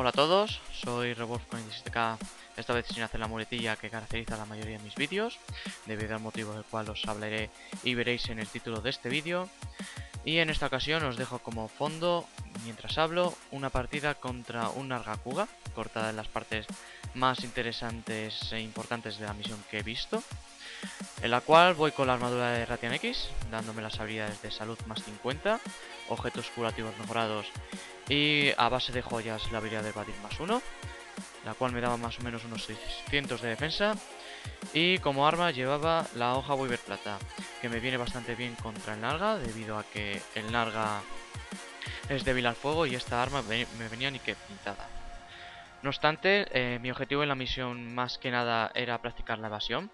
Hola a todos, soy Revolf con 17K, esta vez sin hacer la muletilla que caracteriza la mayoría de mis vídeos, debido al motivo del cual os hablaré y veréis en el título de este vídeo. Y en esta ocasión os dejo como fondo, mientras hablo, una partida contra un Nargacuga, cortada en las partes más interesantes e importantes de la misión que he visto. En la cual voy con la armadura de Ratian X, dándome las habilidades de salud más 50, objetos curativos mejorados y a base de joyas la habilidad de batir más 1, la cual me daba más o menos unos 600 de defensa. Y como arma llevaba la hoja Weaver Plata, que me viene bastante bien contra el Narga, debido a que el Narga es débil al fuego y esta arma me venía ni que pintada. No obstante, eh, mi objetivo en la misión más que nada era practicar la evasión,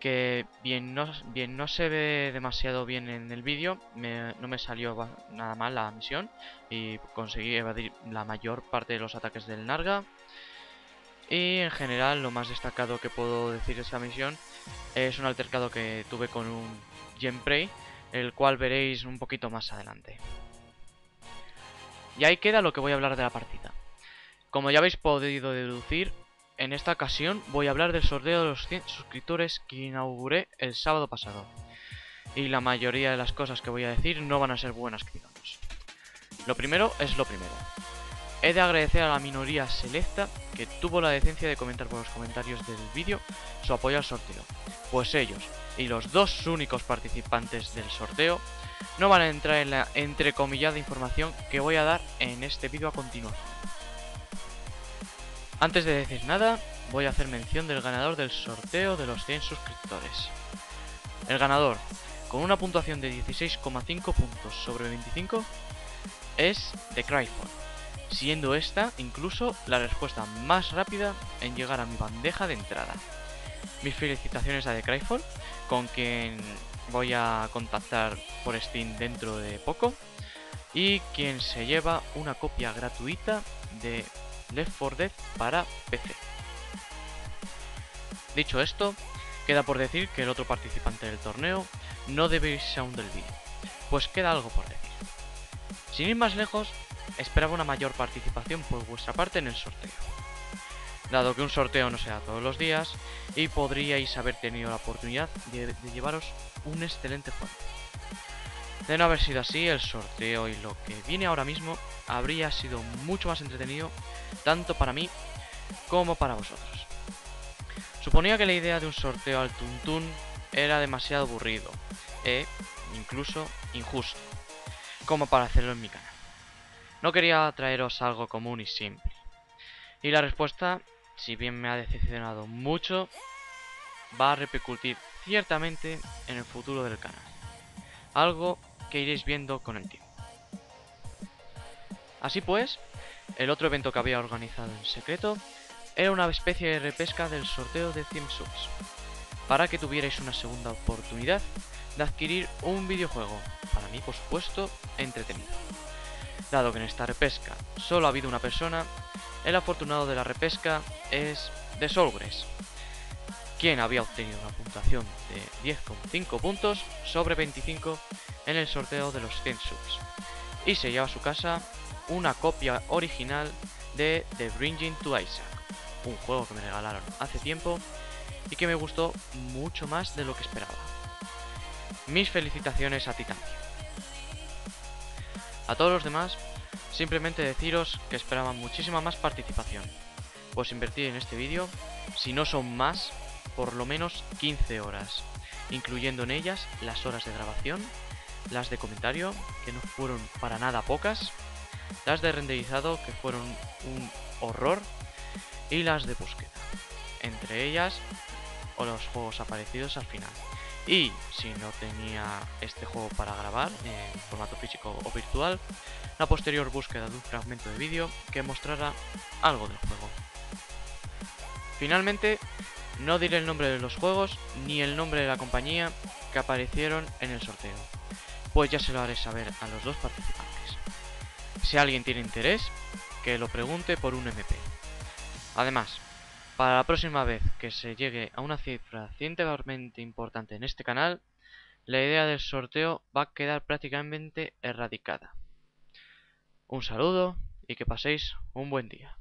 que bien no, bien no se ve demasiado bien en el vídeo, no me salió nada mal la misión y conseguí evadir la mayor parte de los ataques del Narga. Y en general lo más destacado que puedo decir de esta misión es un altercado que tuve con un Genprey, el cual veréis un poquito más adelante. Y ahí queda lo que voy a hablar de la partida. Como ya habéis podido deducir, en esta ocasión voy a hablar del sorteo de los 100 suscriptores que inauguré el sábado pasado. Y la mayoría de las cosas que voy a decir no van a ser buenas digamos. Lo primero es lo primero. He de agradecer a la minoría selecta que tuvo la decencia de comentar por los comentarios del vídeo su apoyo al sorteo. Pues ellos y los dos únicos participantes del sorteo no van a entrar en la entrecomillada información que voy a dar en este vídeo a continuación. Antes de decir nada, voy a hacer mención del ganador del sorteo de los 100 suscriptores. El ganador, con una puntuación de 16,5 puntos sobre 25, es The Cryphone, siendo esta incluso la respuesta más rápida en llegar a mi bandeja de entrada. Mis felicitaciones a The Cryphone, con quien voy a contactar por Steam dentro de poco, y quien se lleva una copia gratuita de Left 4 Dead para PC. Dicho esto, queda por decir que el otro participante del torneo no debe irse aún del vídeo, pues queda algo por decir. Sin ir más lejos, esperaba una mayor participación por vuestra parte en el sorteo. Dado que un sorteo no sea todos los días, y podríais haber tenido la oportunidad de, llevaros un excelente juego. De no haber sido así, el sorteo y lo que viene ahora mismo habría sido mucho más entretenido, tanto para mí como para vosotros. Suponía que la idea de un sorteo al tuntún era demasiado aburrido e incluso injusto, como para hacerlo en mi canal. No quería traeros algo común y simple. Y la respuesta, si bien me ha decepcionado mucho, va a repercutir ciertamente en el futuro del canal. Algo que iréis viendo con el tiempo. Así pues, el otro evento que había organizado en secreto era una especie de repesca del sorteo de 100 subs, para que tuvierais una segunda oportunidad de adquirir un videojuego, para mí por supuesto, entretenido. Dado que en esta repesca solo ha habido una persona, el afortunado de la repesca es The Solgres, quien había obtenido una puntuación de 10,5 puntos sobre 25 en el sorteo de los 100 subs. Y se lleva a su casa una copia original de The Bringing to Isaac, un juego que me regalaron hace tiempo y que me gustó mucho más de lo que esperaba. Mis felicitaciones a ti también. A todos los demás, simplemente deciros que esperaba muchísima más participación, pues invertir en este vídeo, si no son más, por lo menos 15 horas, incluyendo en ellas las horas de grabación, las de comentario, que no fueron para nada pocas, las de renderizado, que fueron un horror, y las de búsqueda, entre ellas o los juegos aparecidos al final. Y si no tenía este juego para grabar en formato físico o virtual, la posterior búsqueda de un fragmento de vídeo que mostrara algo del juego. Finalmente, no diré el nombre de los juegos ni el nombre de la compañía que aparecieron en el sorteo, pues ya se lo haré saber a los dos participantes. Si alguien tiene interés, que lo pregunte por un MP. Además, para la próxima vez que se llegue a una cifra científicamente importante en este canal, la idea del sorteo va a quedar prácticamente erradicada. Un saludo y que paséis un buen día.